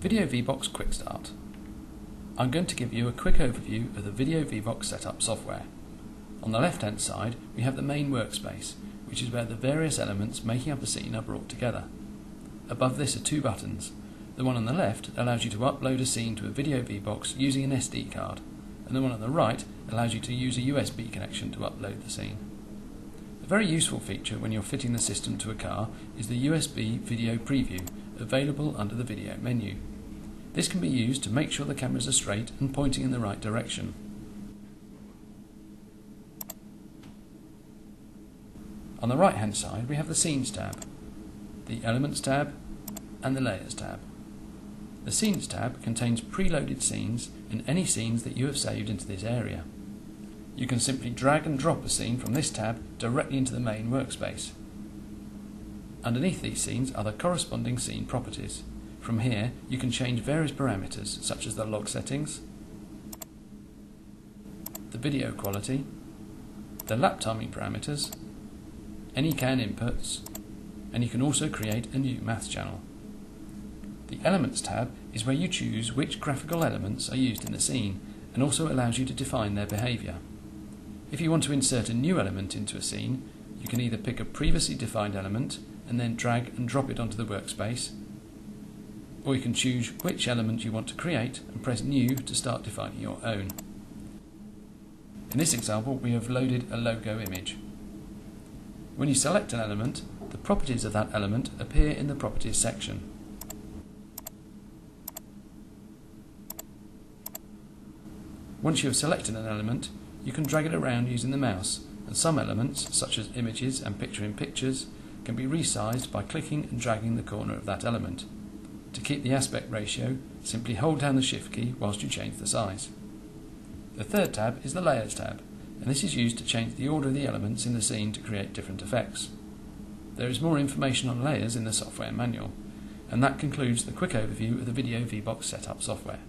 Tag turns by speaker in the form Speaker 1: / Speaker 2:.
Speaker 1: Video VBox Quick Start. I'm going to give you a quick overview of the Video VBox setup software. On the left hand side we have the main workspace, which is where the various elements making up a scene are brought together. Above this are two buttons. The one on the left allows you to upload a scene to a Video VBox using an SD card, and the one on the right allows you to use a USB connection to upload the scene. A very useful feature when you're fitting the system to a car is the USB Video Preview, available under the Video menu. This can be used to make sure the cameras are straight and pointing in the right direction. On the right hand side we have the Scenes tab, the Elements tab and the Layers tab. The Scenes tab contains preloaded scenes and any scenes that you have saved into this area. You can simply drag and drop a scene from this tab directly into the main workspace. Underneath these scenes are the corresponding scene properties. From here, you can change various parameters such as the log settings, the video quality, the lap timing parameters, any CAN inputs, and you can also create a new math channel. The Elements tab is where you choose which graphical elements are used in the scene and also allows you to define their behaviour. If you want to insert a new element into a scene, you can either pick a previously defined element and then drag and drop it onto the workspace or you can choose which element you want to create and press New to start defining your own. In this example, we have loaded a logo image. When you select an element, the properties of that element appear in the Properties section. Once you have selected an element, you can drag it around using the mouse, and some elements, such as images and picture-in-pictures, can be resized by clicking and dragging the corner of that element. To keep the aspect ratio, simply hold down the Shift key whilst you change the size. The third tab is the Layers tab, and this is used to change the order of the elements in the scene to create different effects. There is more information on layers in the software manual, and that concludes the quick overview of the Video VBox setup software.